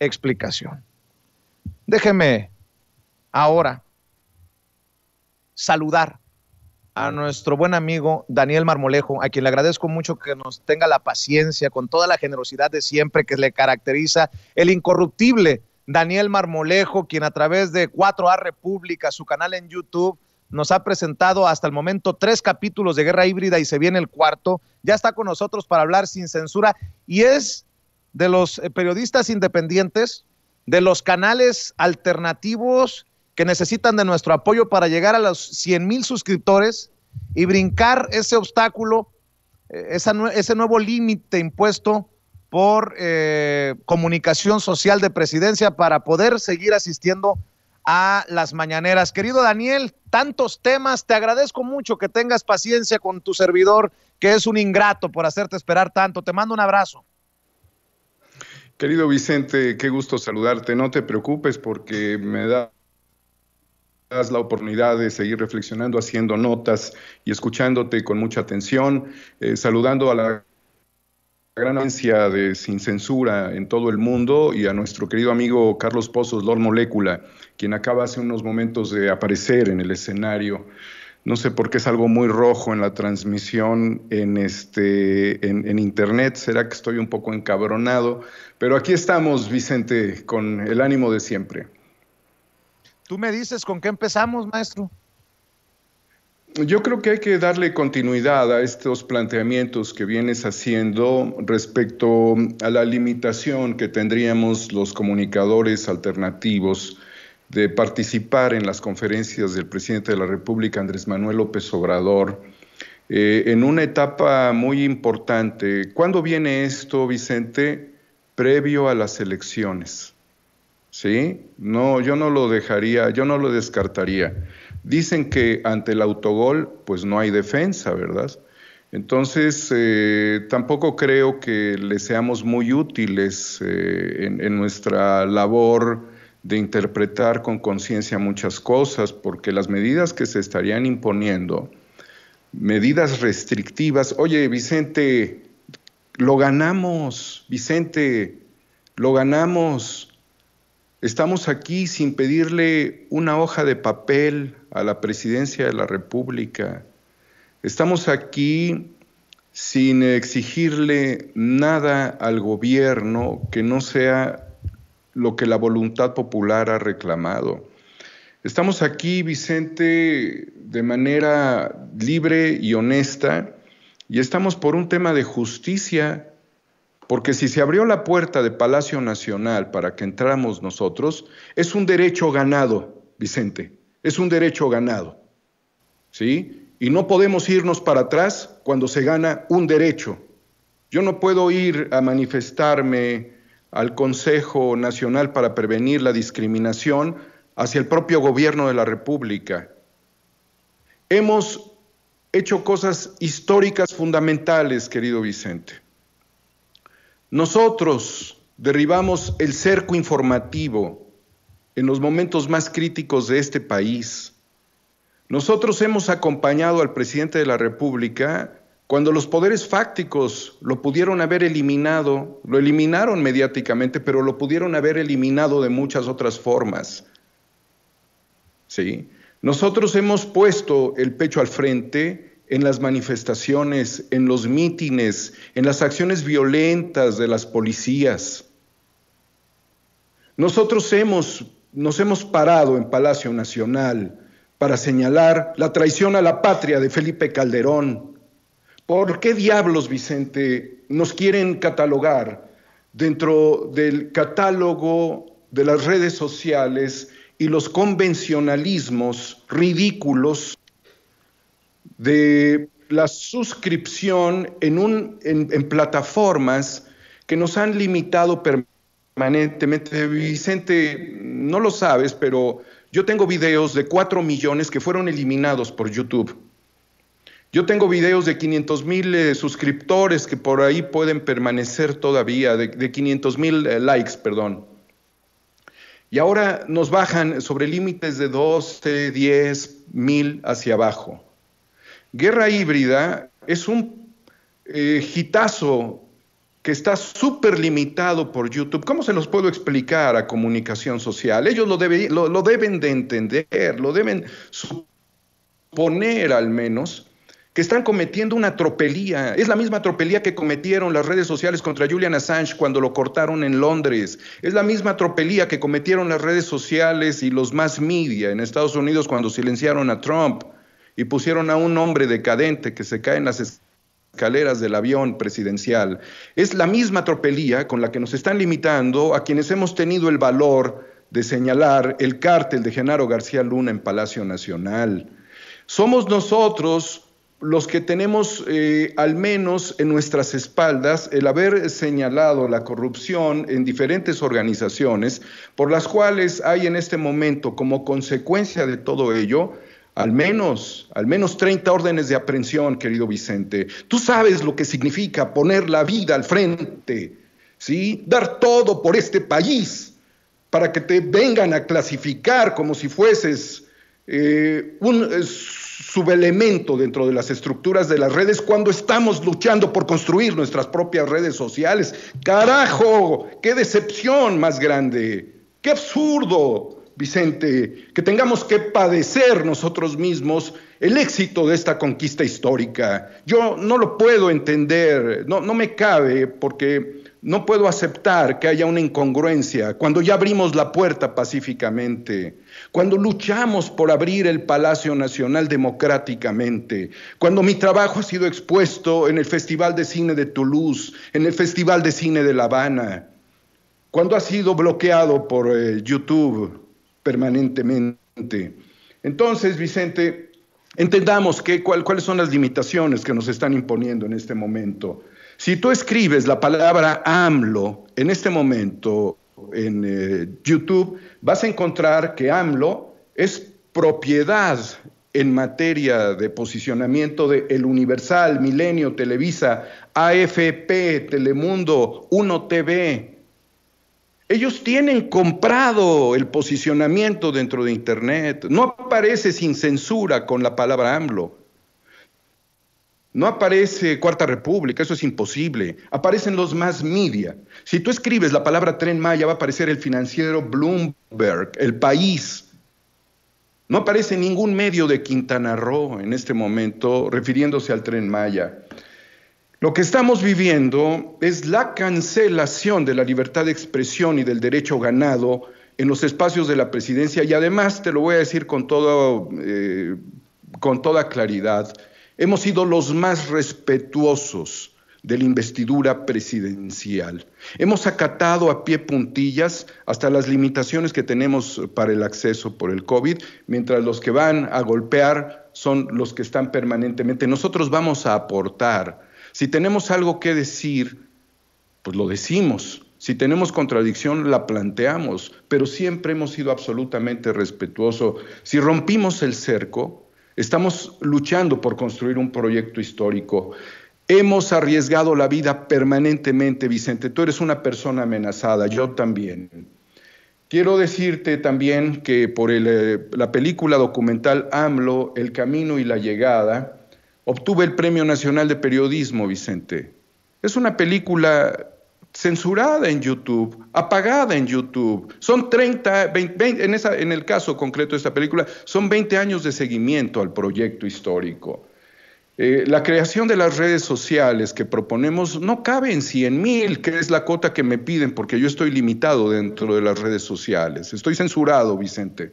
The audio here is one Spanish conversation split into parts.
explicación. Déjeme ahora saludar a nuestro buen amigo Daniel Marmolejo, a quien le agradezco mucho que nos tenga la paciencia con toda la generosidad de siempre que le caracteriza, el incorruptible Daniel Marmolejo, quien a través de 4A República, su canal en YouTube, nos ha presentado hasta el momento tres capítulos de Guerra Híbrida y se viene el cuarto. Ya está con nosotros para hablar sin censura y es de los eh, periodistas independientes, de los canales alternativos que necesitan de nuestro apoyo para llegar a los 100 mil suscriptores y brincar ese obstáculo, eh, ese nuevo límite impuesto por eh, comunicación social de presidencia para poder seguir asistiendo a las mañaneras. Querido Daniel, tantos temas, te agradezco mucho que tengas paciencia con tu servidor, que es un ingrato por hacerte esperar tanto. Te mando un abrazo. Querido Vicente, qué gusto saludarte. No te preocupes porque me da la oportunidad de seguir reflexionando, haciendo notas y escuchándote con mucha atención, eh, saludando a la gran audiencia de Sin Censura en todo el mundo y a nuestro querido amigo Carlos Pozos, Lord Molécula, quien acaba hace unos momentos de aparecer en el escenario. No sé por qué es algo muy rojo en la transmisión en, este, en, en internet, será que estoy un poco encabronado, pero aquí estamos, Vicente, con el ánimo de siempre. Tú me dices con qué empezamos, maestro. Yo creo que hay que darle continuidad a estos planteamientos que vienes haciendo respecto a la limitación que tendríamos los comunicadores alternativos de participar en las conferencias del presidente de la República, Andrés Manuel López Obrador, eh, en una etapa muy importante. ¿Cuándo viene esto, Vicente? Previo a las elecciones. ¿sí? No, yo no lo dejaría, yo no lo descartaría. Dicen que ante el autogol, pues no hay defensa, ¿verdad? Entonces, eh, tampoco creo que le seamos muy útiles eh, en, nuestra labor de interpretar con conciencia muchas cosas, porque las medidas que se estarían imponiendo, medidas restrictivas, oye, Vicente, lo ganamos, Vicente, lo ganamos, Estamos aquí sin pedirle una hoja de papel a la presidencia de la República. Estamos aquí sin exigirle nada al gobierno que no sea lo que la voluntad popular ha reclamado. Estamos aquí, Vicente, de manera libre y honesta, y estamos por un tema de justicia porque si se abrió la puerta de Palacio Nacional para que entráramos nosotros, es un derecho ganado, Vicente, es un derecho ganado. ¿Sí? Y no podemos irnos para atrás cuando se gana un derecho. Yo no puedo ir a manifestarme al Consejo Nacional para prevenir la discriminación hacia el propio gobierno de la República. Hemos hecho cosas históricas fundamentales, querido Vicente. Nosotros derribamos el cerco informativo en los momentos más críticos de este país. Nosotros hemos acompañado al presidente de la República cuando los poderes fácticos lo pudieron haber eliminado, lo eliminaron mediáticamente, pero lo pudieron haber eliminado de muchas otras formas. ¿Sí? Nosotros hemos puesto el pecho al frente en las manifestaciones, en los mítines, en las acciones violentas de las policías. Nosotros hemos, nos hemos parado en Palacio Nacional para señalar la traición a la patria de Felipe Calderón. ¿Por qué diablos, Vicente, nos quieren catalogar dentro del catálogo de las redes sociales y los convencionalismos ridículos de la suscripción en, un, en, plataformas que nos han limitado permanentemente. Vicente, no lo sabes, pero yo tengo videos de 4 millones que fueron eliminados por YouTube. Yo tengo videos de 500 mil eh, suscriptores que por ahí pueden permanecer todavía, de, de 500 mil eh, likes, perdón. Y ahora nos bajan sobre límites de 12, 10 mil hacia abajo. Guerra híbrida es un eh, que está súper limitado por YouTube. ¿Cómo se los puedo explicar a comunicación social? Ellos lo, lo, deben de entender, lo deben suponer al menos, están cometiendo una tropelía. Es la misma tropelía que cometieron las redes sociales contra Julian Assange cuando lo cortaron en Londres. Es la misma tropelía que cometieron las redes sociales y los más media en Estados Unidos cuando silenciaron a Trump y pusieron a un hombre decadente que se cae en las escaleras del avión presidencial. Es la misma tropelía con la que nos están limitando a quienes hemos tenido el valor de señalar el cártel de Genaro García Luna en Palacio Nacional. Somos nosotros los que tenemos eh, al menos en nuestras espaldas el haber señalado la corrupción en diferentes organizaciones por las cuales hay en este momento como consecuencia de todo ello al menos, al menos 30 órdenes de aprehensión, querido Vicente. Tú sabes lo que significa poner la vida al frente, ¿sí? Dar todo por este país para que te vengan a clasificar como si fueses eh, un eh, subelemento dentro de las estructuras de las redes cuando estamos luchando por construir nuestras propias redes sociales. Carajo, qué decepción más grande, qué absurdo. Vicente, que tengamos que padecer nosotros mismos el éxito de esta conquista histórica. Yo no lo puedo entender, no, no me cabe porque no puedo aceptar que haya una incongruencia cuando ya abrimos la puerta pacíficamente, cuando luchamos por abrir el Palacio Nacional democráticamente, cuando mi trabajo ha sido expuesto en el Festival de Cine de Toulouse, en el Festival de Cine de La Habana, cuando ha sido bloqueado por eh, YouTube permanentemente. Entonces, Vicente, entendamos que, cuáles son las limitaciones que nos están imponiendo en este momento. Si tú escribes la palabra AMLO en este momento en eh, YouTube, vas a encontrar que AMLO es propiedad en materia de posicionamiento de El Universal, Milenio, Televisa, AFP, Telemundo, Uno TV, ellos tienen comprado el posicionamiento dentro de Internet. No aparece sin censura con la palabra AMLO. No aparece Cuarta República, eso es imposible. Aparecen los más media. Si tú escribes la palabra Tren Maya, va a aparecer el financiero Bloomberg, el país. No aparece ningún medio de Quintana Roo en este momento refiriéndose al Tren Maya. Lo que estamos viviendo es la cancelación de la libertad de expresión y del derecho ganado en los espacios de la presidencia y además, te lo voy a decir con, todo, eh, con toda claridad, hemos sido los más respetuosos de la investidura presidencial. Hemos acatado a pie puntillas hasta las limitaciones que tenemos para el acceso por el COVID, mientras los que van a golpear son los que están permanentemente. Nosotros vamos a aportar si tenemos algo que decir, pues lo decimos. Si tenemos contradicción, la planteamos, pero siempre hemos sido absolutamente respetuosos. Si rompimos el cerco, estamos luchando por construir un proyecto histórico. Hemos arriesgado la vida permanentemente, Vicente. Tú eres una persona amenazada, yo también. Quiero decirte también que por eh, la película documental AMLO, El Camino y la Llegada, obtuve el Premio Nacional de Periodismo, Vicente. Es una película censurada en YouTube, apagada en YouTube. Son 30, 20, en, esa, en el caso concreto de esta película, son 20 años de seguimiento al proyecto histórico. Eh, la creación de las redes sociales que proponemos no cabe en 100 mil, que es la cota que me piden, porque yo estoy limitado dentro de las redes sociales. Estoy censurado, Vicente.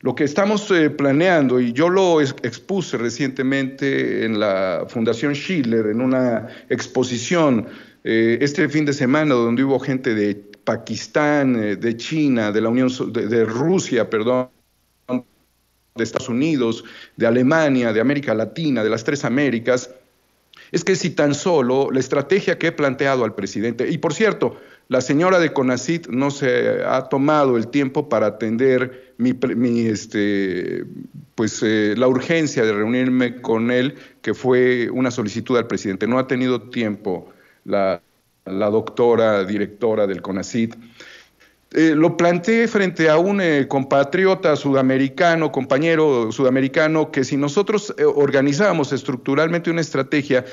Lo que estamos eh, planeando, y yo lo expuse recientemente en la Fundación Schiller, en una exposición eh, este fin de semana, donde hubo gente de Pakistán, eh, de China, de la Unión, de, Rusia, perdón, de Estados Unidos, de Alemania, de América Latina, de las tres Américas, es que si tan solo la estrategia que he planteado al presidente, y por cierto, la señora de CONACIT no se ha tomado el tiempo para atender mi, este, pues, eh, la urgencia de reunirme con él, que fue una solicitud al presidente. No ha tenido tiempo la, doctora directora del CONACIT. Eh, lo planteé frente a un eh, compatriota sudamericano, compañero sudamericano, que si nosotros eh, organizábamos estructuralmente una estrategia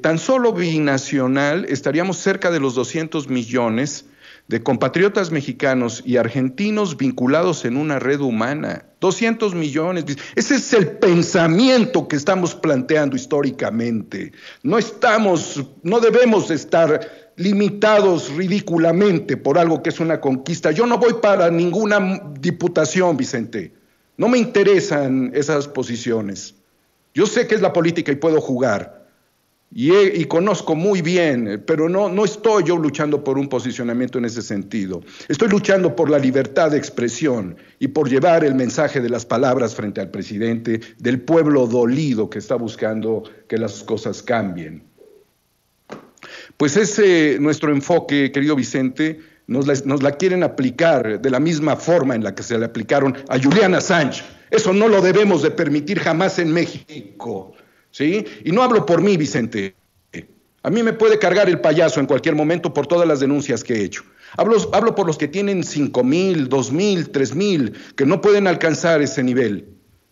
tan solo binacional, estaríamos cerca de los 200 millones de compatriotas mexicanos y argentinos vinculados en una red humana. 200 millones. Ese es el pensamiento que estamos planteando históricamente. No estamos, no debemos estar limitados ridículamente por algo que es una conquista. Yo no voy para ninguna diputación, Vicente. No me interesan esas posiciones. Yo sé que es la política y puedo jugar. Y, conozco muy bien, pero no, no estoy yo luchando por un posicionamiento en ese sentido. Estoy luchando por la libertad de expresión y por llevar el mensaje de las palabras frente al presidente, del pueblo dolido que está buscando que las cosas cambien. Pues ese nuestro enfoque, querido Vicente, nos la, quieren aplicar de la misma forma en la que se le aplicaron a Julian Assange. Eso no lo debemos de permitir jamás en México. ¿Sí? Y no hablo por mí, Vicente. A mí me puede cargar el payaso en cualquier momento por todas las denuncias que he hecho. Hablo, hablo por los que tienen cinco mil, dos mil, tres mil, que no pueden alcanzar ese nivel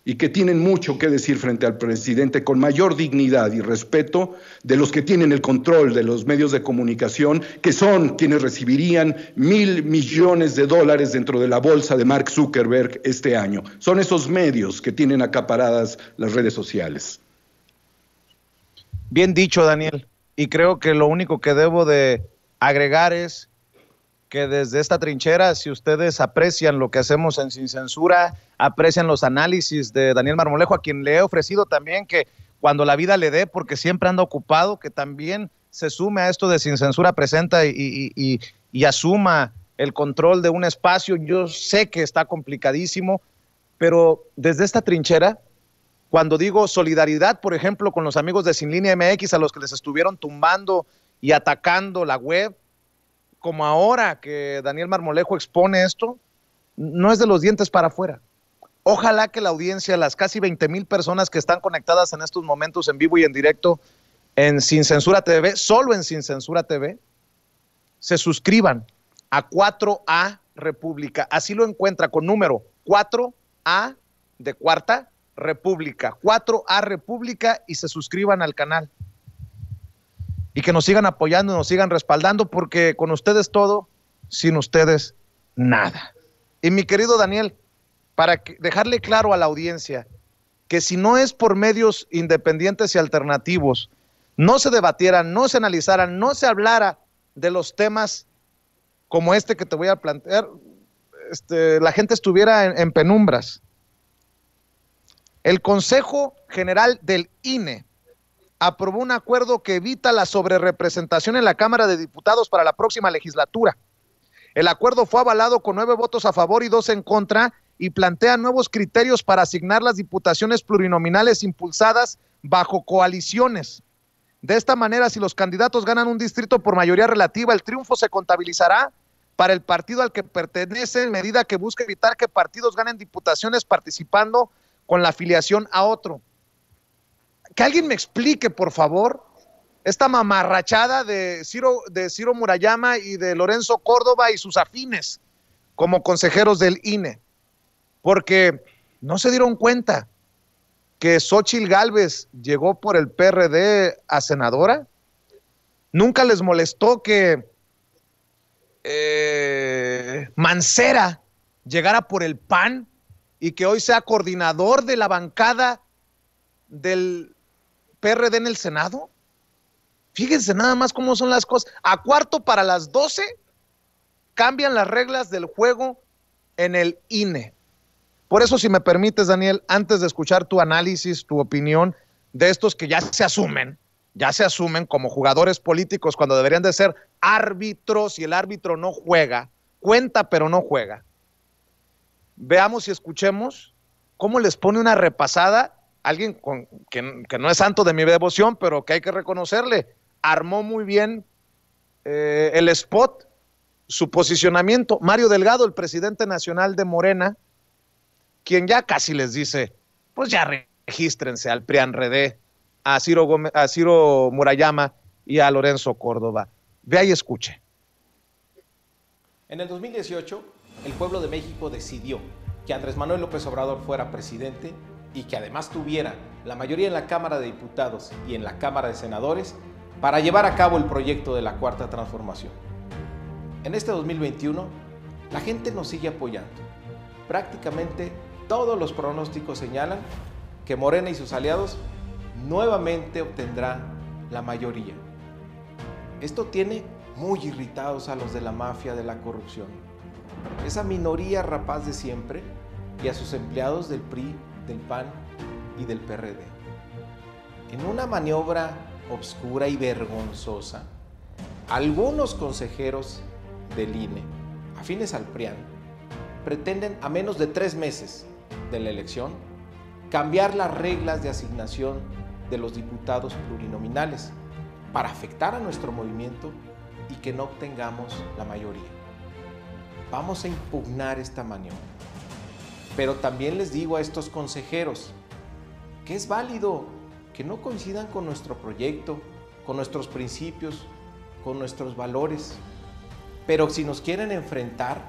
y que tienen mucho que decir frente al presidente con mayor dignidad y respeto de los que tienen el control de los medios de comunicación, que son quienes recibirían mil millones de dólares dentro de la bolsa de Mark Zuckerberg este año. Son esos medios que tienen acaparadas las redes sociales. Bien dicho, Daniel. Y creo que lo único que debo de agregar es que desde esta trinchera, si ustedes aprecian lo que hacemos en Sin Censura, aprecian los análisis de Daniel Marmolejo, a quien le he ofrecido también que cuando la vida le dé, porque siempre anda ocupado, que también se sume a esto de Sin Censura Presenta y, y asuma el control de un espacio. Yo sé que está complicadísimo, pero desde esta trinchera, cuando digo solidaridad, por ejemplo, con los amigos de Sin Línea MX, a los que les estuvieron tumbando y atacando la web, como ahora que Daniel Marmolejo expone esto, no es de los dientes para afuera. Ojalá que la audiencia, las casi 20 mil personas que están conectadas en estos momentos en vivo y en directo en Sin Censura TV, solo en Sin Censura TV, se suscriban a 4A República. Así lo encuentra con número 4A de cuarta República. 4A República y se suscriban al canal y que nos sigan apoyando, nos sigan respaldando, porque con ustedes todo, sin ustedes nada. Y mi querido Daniel, para dejarle claro a la audiencia que si no es por medios independientes y alternativos, no se debatieran, no se analizaran, no se hablara de los temas como este que te voy a plantear, este, la gente estuviera en penumbras. El Consejo General del INE aprobó un acuerdo que evita la sobrerepresentación en la Cámara de Diputados para la próxima legislatura. El acuerdo fue avalado con nueve votos a favor y dos en contra y plantea nuevos criterios para asignar las diputaciones plurinominales impulsadas bajo coaliciones. De esta manera, si los candidatos ganan un distrito por mayoría relativa, el triunfo se contabilizará para el partido al que pertenece en medida que busca evitar que partidos ganen diputaciones participando con la afiliación a otro que alguien me explique, por favor, esta mamarrachada de Ciro, de Ciro Murayama y de Lorenzo Córdoba y sus afines como consejeros del INE, porque no se dieron cuenta que Xochil Gálvez llegó por el PRD a senadora. Nunca les molestó que eh, Mancera llegara por el PAN y que hoy sea coordinador de la bancada del PRD en el Senado. Fíjense nada más cómo son las cosas. A cuarto para las 12 cambian las reglas del juego en el INE. Por eso, si me permites, Daniel, antes de escuchar tu análisis, tu opinión de estos que ya se asumen, ya se asumen como jugadores políticos cuando deberían de ser árbitros y el árbitro no juega, cuenta pero no juega. Veamos y escuchemos cómo les pone una repasada alguien con, que, no es santo de mi devoción, pero que hay que reconocerle, armó muy bien eh, el spot, su posicionamiento. Mario Delgado, el presidente nacional de Morena, quien ya casi les dice, pues ya regístrense al PRIAN Redé, a Ciro, a Ciro Murayama y a Lorenzo Córdoba. Vea y escuche. En el 2018, el pueblo de México decidió que Andrés Manuel López Obrador fuera presidente y que además tuviera la mayoría en la Cámara de Diputados y en la Cámara de Senadores para llevar a cabo el proyecto de la Cuarta Transformación. En este 2021, la gente nos sigue apoyando. Prácticamente todos los pronósticos señalan que Morena y sus aliados nuevamente obtendrá la mayoría. Esto tiene muy irritados a los de la mafia de la corrupción. Esa minoría rapaz de siempre y a sus empleados del PRI, del PAN y del PRD. En una maniobra obscura y vergonzosa, algunos consejeros del INE, afines al PRIAN, pretenden a menos de tres meses de la elección cambiar las reglas de asignación de los diputados plurinominales para afectar a nuestro movimiento y que no obtengamos la mayoría. Vamos a impugnar esta maniobra. Pero también les digo a estos consejeros que es válido que no coincidan con nuestro proyecto, con nuestros principios, con nuestros valores. Pero si nos quieren enfrentar,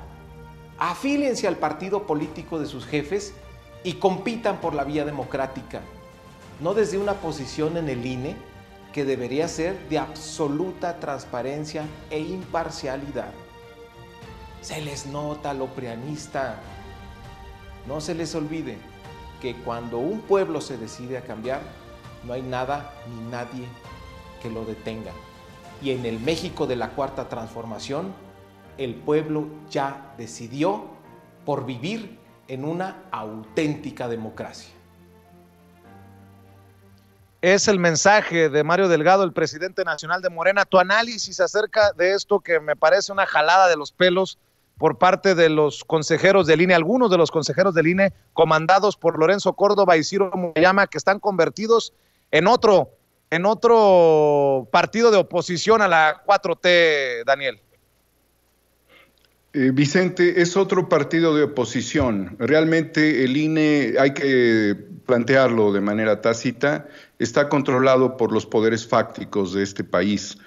afílense al partido político de sus jefes y compitan por la vía democrática, no desde una posición en el INE que debería ser de absoluta transparencia e imparcialidad. Se les nota lo prianista. No se les olvide que cuando un pueblo se decide a cambiar, no hay nada ni nadie que lo detenga. Y en el México de la Cuarta Transformación, el pueblo ya decidió por vivir en una auténtica democracia es el mensaje de Mario Delgado, el presidente nacional de Morena. Tu análisis acerca de esto que me parece una jalada de los pelos por parte de los consejeros del INE, algunos de los consejeros del INE, comandados por Lorenzo Córdoba y Ciro Muyama, que están convertidos en otro, en otro partido de oposición a la 4T, Daniel. Eh, Vicente, es otro partido de oposición. Realmente el INE hay que plantearlo de manera tácita está controlado por los poderes fácticos de este país.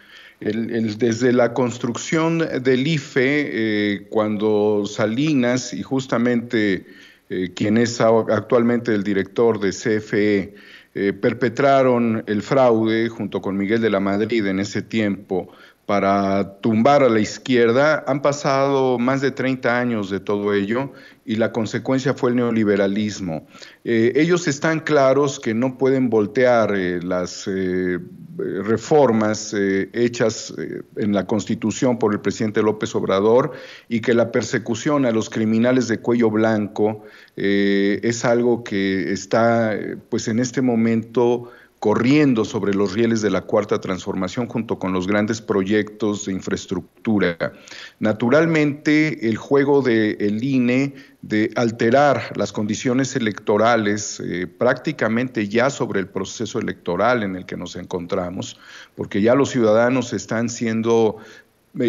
Desde la construcción del IFE, eh, cuando Salinas y justamente eh, quien es actualmente el director de CFE, eh, perpetraron el fraude junto con Miguel de la Madrid en ese tiempo para tumbar a la izquierda, han pasado más de 30 años de todo ello y la consecuencia fue el neoliberalismo. Eh, ellos están claros que no pueden voltear eh, las eh, reformas hechas en la Constitución por el presidente López Obrador y que la persecución a los criminales de cuello blanco es algo que está pues en este momento corriendo sobre los rieles de la cuarta transformación junto con los grandes proyectos de infraestructura. Naturalmente, el juego del INE de alterar las condiciones electorales eh, prácticamente ya sobre el proceso electoral en el que nos encontramos, porque ya los ciudadanos están siendo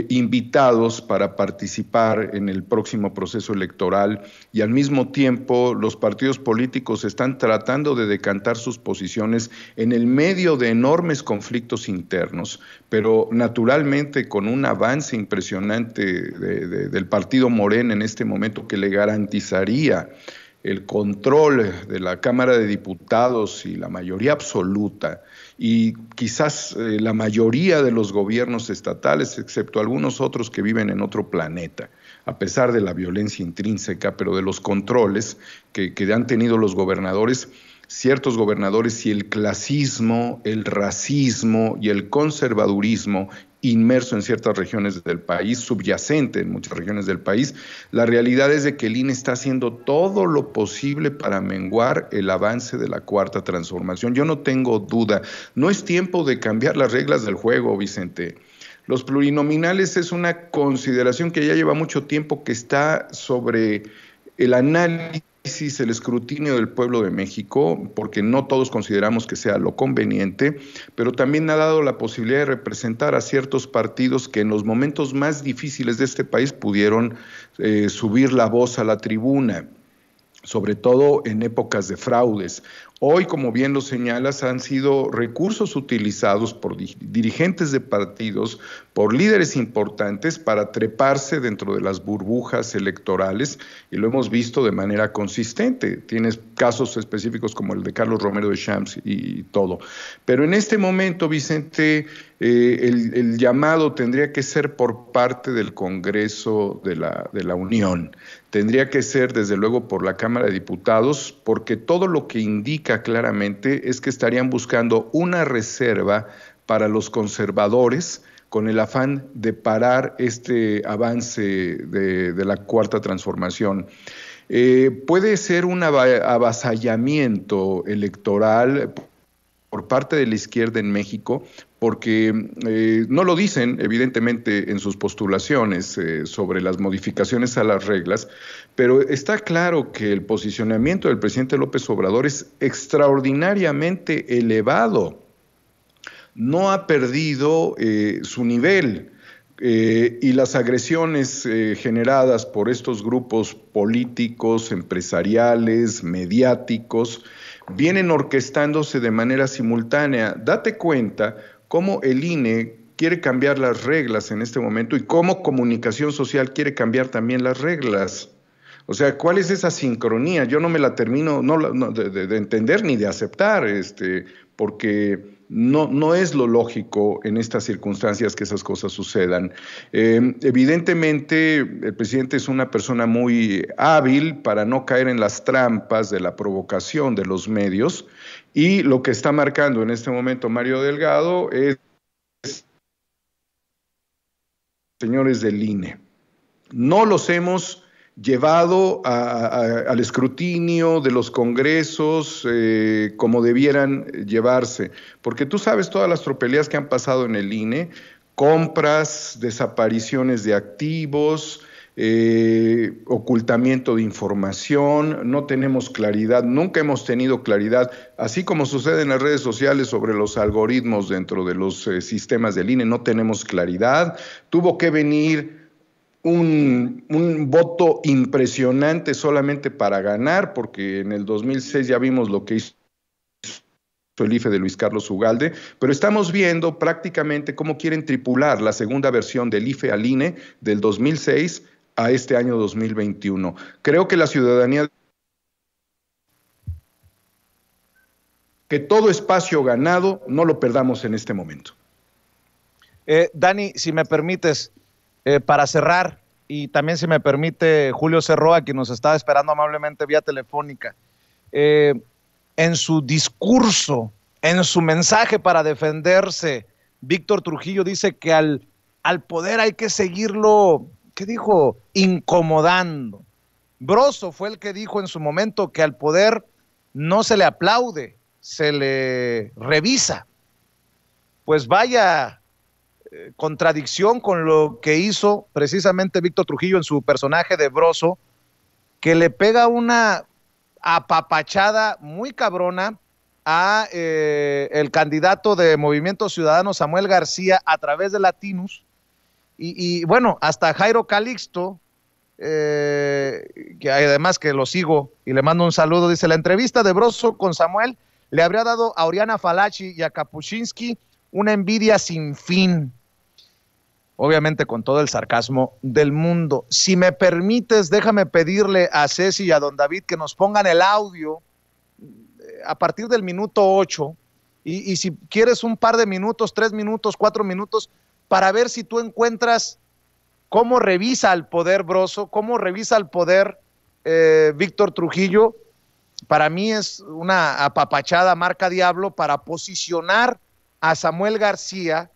invitados para participar en el próximo proceso electoral y al mismo tiempo los partidos políticos están tratando de decantar sus posiciones en el medio de enormes conflictos internos, pero naturalmente con un avance impresionante del partido Morena en este momento que le garantizaría el control de la Cámara de Diputados y la mayoría absoluta y quizás eh, la mayoría de los gobiernos estatales, excepto algunos otros que viven en otro planeta, a pesar de la violencia intrínseca, pero de los controles que, que han tenido los gobernadores, ciertos gobernadores y el clasismo, el racismo y el conservadurismo inmerso en ciertas regiones del país, subyacente en muchas regiones del país, la realidad es de que el INE está haciendo todo lo posible para menguar el avance de la cuarta transformación. Yo no tengo duda, no es tiempo de cambiar las reglas del juego, Vicente. Los plurinominales es una consideración que ya lleva mucho tiempo que está sobre el análisis el escrutinio del pueblo de México, porque no todos consideramos que sea lo conveniente, pero también ha dado la posibilidad de representar a ciertos partidos que en los momentos más difíciles de este país pudieron eh, subir la voz a la tribuna sobre todo en épocas de fraudes. Hoy, como bien lo señalas, han sido recursos utilizados por dirigentes de partidos, por líderes importantes para treparse dentro de las burbujas electorales y lo hemos visto de manera consistente. Tienes casos específicos como el de Carlos Romero de Champs y, todo. Pero en este momento, Vicente, eh, el, llamado tendría que ser por parte del Congreso de la, de la Unión tendría que ser desde luego por la Cámara de Diputados, porque todo lo que indica claramente es que estarían buscando una reserva para los conservadores con el afán de parar este avance de, la cuarta transformación. Eh, puede ser un avasallamiento electoral por parte de la izquierda en México, porque eh, no lo dicen evidentemente en sus postulaciones eh, sobre las modificaciones a las reglas, pero está claro que el posicionamiento del presidente López Obrador es extraordinariamente elevado. No ha perdido eh, su nivel. y las agresiones generadas por estos grupos políticos, empresariales, mediáticos, vienen orquestándose de manera simultánea. Date cuenta cómo el INE quiere cambiar las reglas en este momento y cómo comunicación social quiere cambiar también las reglas. O sea, ¿cuál es esa sincronía? Yo no me la termino no, de, entender ni de aceptar, este, porque no, no, es lo lógico en estas circunstancias que esas cosas sucedan. Eh, evidentemente, el presidente es una persona muy hábil para no caer en las trampas de la provocación de los medios y lo que está marcando en este momento Mario Delgado es, señores del INE, no los hemos llevado al escrutinio de los congresos eh, como debieran llevarse, porque tú sabes todas las tropelías que han pasado en el INE, compras, desapariciones de activos, eh, ocultamiento de información, no tenemos claridad, nunca hemos tenido claridad, así como sucede en las redes sociales sobre los algoritmos dentro de los eh, sistemas del INE, no tenemos claridad, tuvo que venir un, un, voto impresionante solamente para ganar, porque en el 2006 ya vimos lo que hizo el IFE de Luis Carlos Ugalde, pero estamos viendo prácticamente cómo quieren tripular la segunda versión del IFE al INE del 2006 a este año 2021. Creo que la ciudadanía que todo espacio ganado no lo perdamos en este momento. Eh, Dani, si me permites, eh, para cerrar, y también si me permite Julio Cerroa, quien nos está esperando amablemente vía telefónica, eh, en su discurso, en su mensaje para defenderse, Víctor Trujillo dice que al, al poder hay que seguirlo ¿qué dijo? Incomodando. Broso fue el que dijo en su momento que al poder no se le aplaude, se le revisa. Pues vaya eh, contradicción con lo que hizo precisamente Víctor Trujillo en su personaje de Broso, que le pega una apapachada muy cabrona a eh, el candidato de Movimiento Ciudadano Samuel García a través de Latinus y, bueno, hasta Jairo Calixto, eh, que además que lo sigo y le mando un saludo, dice, la entrevista de Broso con Samuel le habría dado a Oriana Falachi y a Kapuscinski una envidia sin fin. Obviamente con todo el sarcasmo del mundo. Si me permites, déjame pedirle a Ceci y a don David que nos pongan el audio eh, a partir del minuto 8. Y, y si quieres un par de minutos, tres minutos, cuatro minutos, para ver si tú encuentras cómo revisa el poder Broso, cómo revisa el poder eh, Víctor Trujillo. Para mí es una apapachada marca Diablo para posicionar a Samuel García,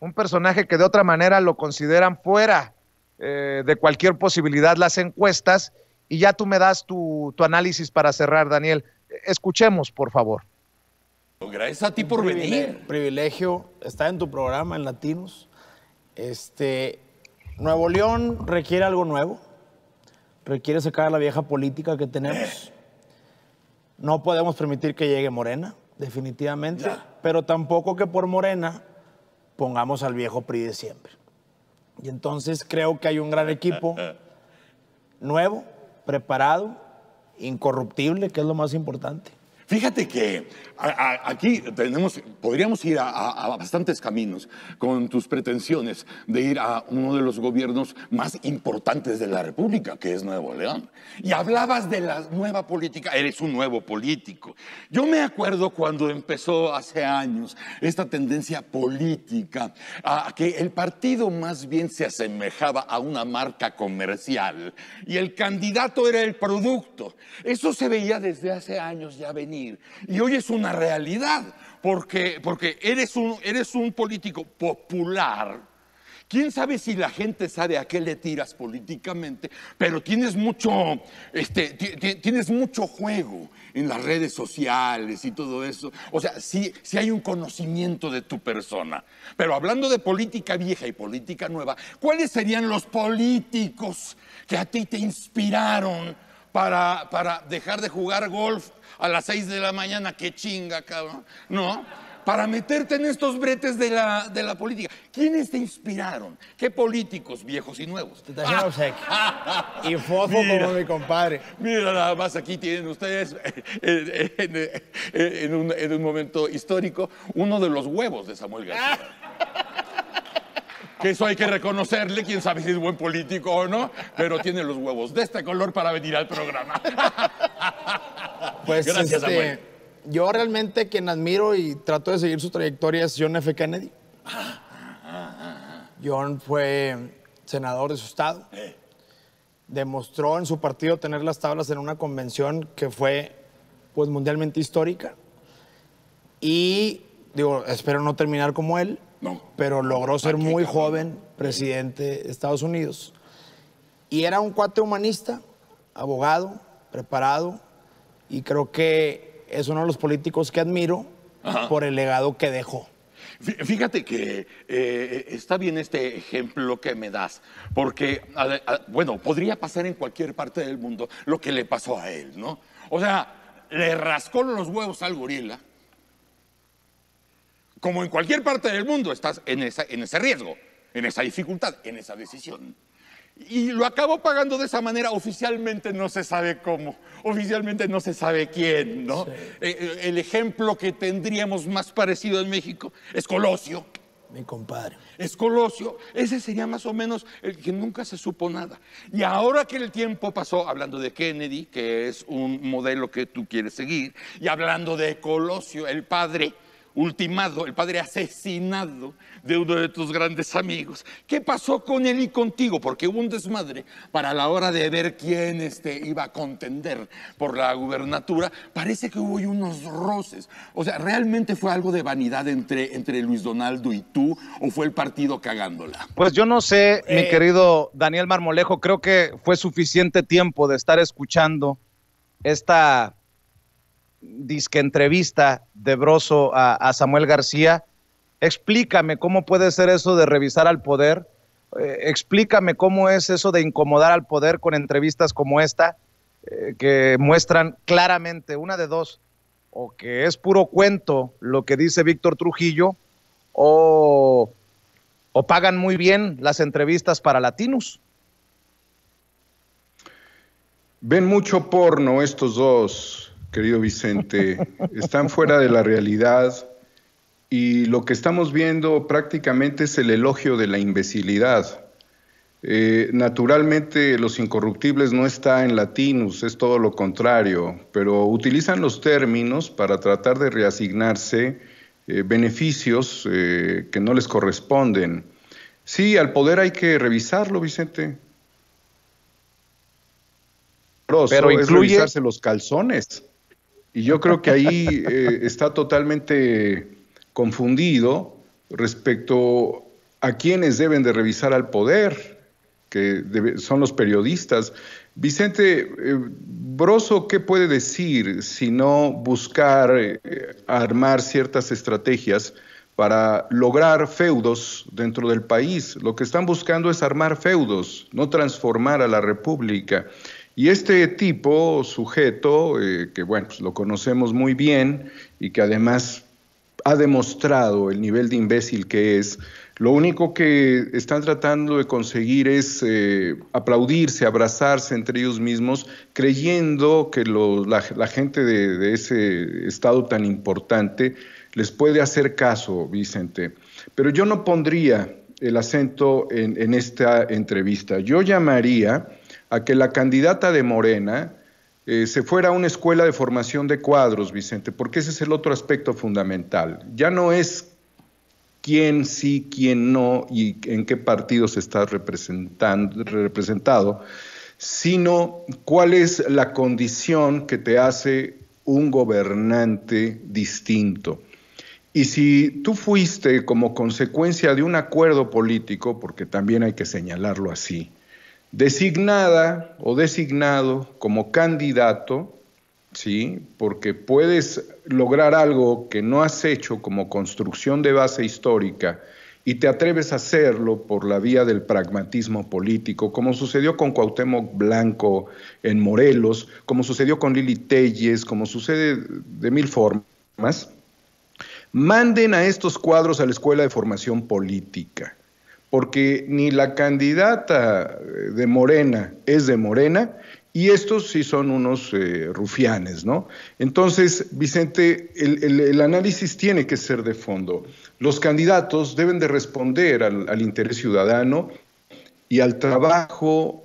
un personaje que de otra manera lo consideran fuera eh, de cualquier posibilidad las encuestas. Y ya tú me das tu, tu análisis para cerrar, Daniel. Escuchemos, por favor. Gracias a ti por venir. Privilegio estar en tu programa en Latinos. Este, Nuevo León requiere algo nuevo, requiere sacar la vieja política que tenemos. No podemos permitir que llegue Morena, definitivamente, pero tampoco que por Morena pongamos al viejo PRI de siempre. Y entonces creo que hay un gran equipo nuevo, preparado, incorruptible, que es lo más importante. Fíjate que aquí tenemos, podríamos ir a, bastantes caminos con tus pretensiones de ir a uno de los gobiernos más importantes de la República, que es Nuevo León. Y hablabas de la nueva política, eres un nuevo político. Yo me acuerdo cuando empezó hace años esta tendencia política, a que el partido más bien se asemejaba a una marca comercial y el candidato era el producto. Eso se veía desde hace años ya Y hoy es una realidad, porque, porque eres, un, eres un político popular. ¿Quién sabe si la gente sabe a qué le tiras políticamente? Pero tienes mucho, este, tienes mucho juego en las redes sociales y todo eso. O sea, sí, sí hay un conocimiento de tu persona. Pero hablando de política vieja y política nueva, ¿cuáles serían los políticos que a ti te inspiraron para, para dejar de jugar golf a las 6 de la mañana, qué chinga, cabrón. No, para meterte en estos bretes de la, de la política. ¿Quiénes te inspiraron? ¿Qué políticos viejos y nuevos? Te y fofo como mi compadre. Mira, nada más aquí tienen ustedes eh, en, un, en un momento histórico uno de los huevos de Samuel García. que eso hay que reconocerle, quién sabe si es buen político o no, pero tiene los huevos de este color para venir al programa. Pues Gracias, este, yo realmente quien admiro y trato de seguir su trayectoria es John F. Kennedy. John fue senador de su estado. Demostró en su partido tener las tablas en una convención que fue pues mundialmente histórica. Y digo, espero no terminar como él, no. pero logró ser muy joven presidente de Estados Unidos. Y era un cuate humanista, abogado, preparado, y creo que es uno de los políticos que admiro por el legado que dejó. Fíjate que eh, está bien este ejemplo que me das, porque, bueno, podría pasar en cualquier parte del mundo lo que le pasó a él, ¿no? O sea, le rascó los huevos al gorila. Como en cualquier parte del mundo estás en, esa, en ese riesgo, en esa dificultad, en esa decisión. Y lo acabó pagando de esa manera, oficialmente no se sabe cómo, oficialmente no se sabe quién, ¿no? Eh, eh, el ejemplo que tendríamos más parecido en México es Colosio. Mi compadre. Es Colosio, ese sería más o menos el que nunca se supo nada. Y ahora que el tiempo pasó, hablando de Kennedy, que es un modelo que tú quieres seguir, y hablando de Colosio, el padre, ultimado, el padre asesinado de uno de tus grandes amigos. ¿Qué pasó con él y contigo? Porque hubo un desmadre para la hora de ver quién este, iba a contender por la gubernatura. Parece que hubo unos roces. O sea, ¿realmente fue algo de vanidad entre, entre Luis Donaldo y tú o fue el partido cagándola? Pues yo no sé, mi eh. querido Daniel Marmolejo, creo que fue suficiente tiempo de estar escuchando esta disque entrevista de Broso a, Samuel García. Explícame cómo puede ser eso de revisar al poder. Eh, explícame cómo es eso de incomodar al poder con entrevistas como esta, eh, que muestran claramente una de dos, o que es puro cuento lo que dice Víctor Trujillo, o, o pagan muy bien las entrevistas para latinos. Ven mucho porno estos dos, querido Vicente, están fuera de la realidad y lo que estamos viendo prácticamente es el elogio de la imbecilidad. Eh, naturalmente los incorruptibles no está en latinus, es todo lo contrario, pero utilizan los términos para tratar de reasignarse eh, beneficios eh, que no les corresponden. Sí, al poder hay que revisarlo, Vicente. Pero incluye... es revisarse los calzones. Y yo creo que ahí eh, está totalmente confundido respecto a quienes deben de revisar al poder, que son los periodistas. Vicente eh, Broso, ¿qué puede decir si no buscar eh, armar ciertas estrategias para lograr feudos dentro del país? Lo que están buscando es armar feudos, no transformar a la República. Y este tipo, sujeto, eh, que bueno, pues lo conocemos muy bien y que además ha demostrado el nivel de imbécil que es, Lo único que están tratando de conseguir es eh, aplaudirse, abrazarse entre ellos mismos, creyendo que la, gente de, ese estado tan importante les puede hacer caso, Vicente. Pero yo no pondría el acento en esta entrevista. Yo llamaría a que la candidata de Morena eh, se fuera a una escuela de formación de cuadros, Vicente, porque ese es el otro aspecto fundamental. Ya no es quién sí, quién no y en qué partidos está representado, sino cuál es la condición que te hace un gobernante distinto. Y si tú fuiste como consecuencia de un acuerdo político, porque también hay que señalarlo así, designada o designado como candidato, ¿sí? porque puedes lograr algo que no has hecho como construcción de base histórica y te atreves a hacerlo por la vía del pragmatismo político, como sucedió con Cuauhtémoc Blanco en Morelos, como sucedió con Lili Telles, como sucede de mil formas, manden a estos cuadros a la Escuela de Formación Política porque ni la candidata de Morena es de Morena y estos sí son unos eh, rufianes, ¿no? Entonces, Vicente, el, análisis tiene que ser de fondo. Los candidatos deben de responder al, interés ciudadano y al trabajo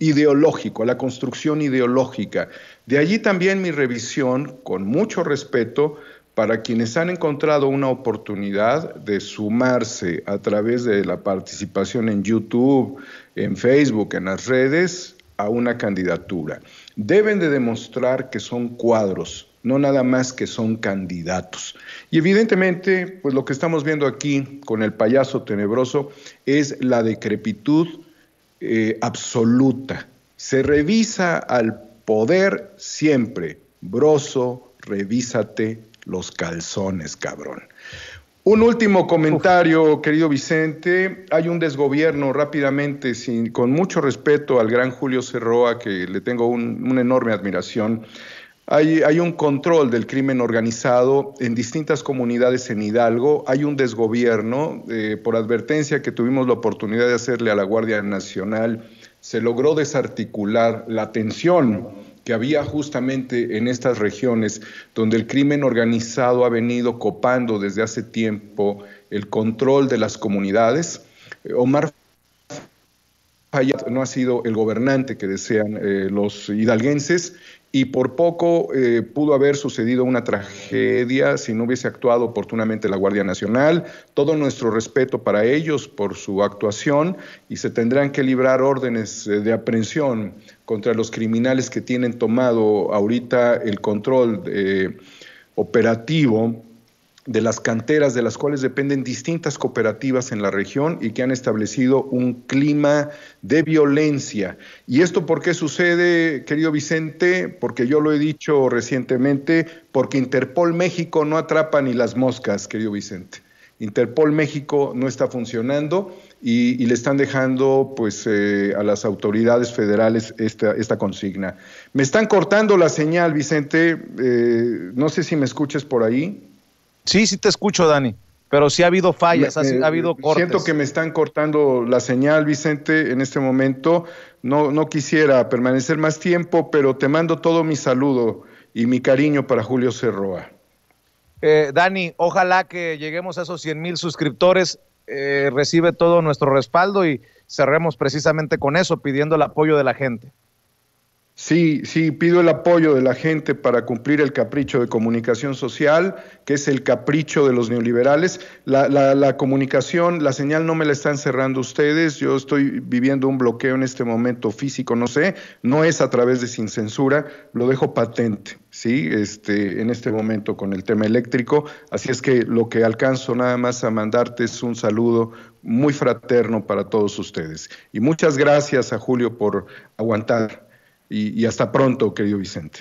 ideológico, a la construcción ideológica. De allí también mi revisión, con mucho respeto, para quienes han encontrado una oportunidad de sumarse a través de la participación en YouTube, en Facebook, en las redes, a una candidatura. Deben de demostrar que son cuadros, no nada más que son candidatos. Y evidentemente, pues lo que estamos viendo aquí con el payaso tenebroso es la decrepitud eh, absoluta. Se revisa al poder siempre. Broso, revísate los calzones, cabrón. Un último comentario, querido Vicente. Hay un desgobierno rápidamente, sin, con mucho respeto al gran Julio Cerroa, que le tengo una enorme admiración. Hay, hay, un control del crimen organizado en distintas comunidades en Hidalgo. Hay un desgobierno. Eh, por advertencia que tuvimos la oportunidad de hacerle a la Guardia Nacional, se logró desarticular la tensión que había justamente en estas regiones donde el crimen organizado ha venido copando desde hace tiempo el control de las comunidades. Omar no ha sido el gobernante que desean eh, los hidalguenses y por poco eh, pudo haber sucedido una tragedia si no hubiese actuado oportunamente la Guardia Nacional. Todo nuestro respeto para ellos por su actuación y se tendrán que librar órdenes eh, de aprehensión contra los criminales que tienen tomado ahorita el control operativo de las canteras de las cuales dependen distintas cooperativas en la región y que han establecido un clima de violencia. ¿Y esto por qué sucede, querido Vicente? Porque yo lo he dicho recientemente, porque Interpol México no atrapa ni las moscas, querido Vicente. Interpol México no está funcionando y, le están dejando pues, eh, a las autoridades federales esta, esta, consigna. Me están cortando la señal, Vicente. Eh, no sé si me escuches por ahí. Sí, sí te escucho, Dani, pero sí ha habido fallas, ha, habido cortes. Siento que me están cortando la señal, Vicente, en este momento. No, no quisiera permanecer más tiempo, pero te mando todo mi saludo y mi cariño para Julio Cerroa. Eh, Dani, ojalá que lleguemos a esos 100 mil suscriptores, eh, recibe todo nuestro respaldo y cerremos precisamente con eso, pidiendo el apoyo de la gente. Sí, sí, pido el apoyo de la gente para cumplir el capricho de comunicación social, que es el capricho de los neoliberales. La, la, comunicación, la señal no me la están cerrando ustedes, yo estoy viviendo un bloqueo en este momento físico, no sé, no es a través de sin censura, lo dejo patente, ¿sí? Este, en este momento con el tema eléctrico, así es que lo que alcanzo nada más a mandarte es un saludo muy fraterno para todos ustedes. Y muchas gracias a Julio por aguantar y, hasta pronto, querido Vicente.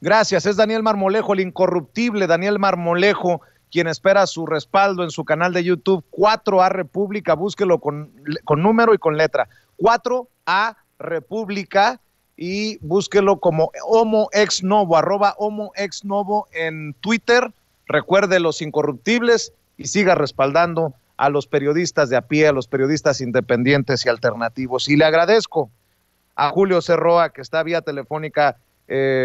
Gracias, es Daniel Marmolejo, el incorruptible Daniel Marmolejo, quien espera su respaldo en su canal de YouTube 4A República, búsquelo con, con número y con letra, 4A República y búsquelo como Homo Ex Novo, arroba Homo Ex Novo en Twitter. Recuerde los incorruptibles y siga respaldando a los periodistas de a pie, a los periodistas independientes y alternativos. Y le agradezco a Julio Cerroa, que está vía telefónica. Eh,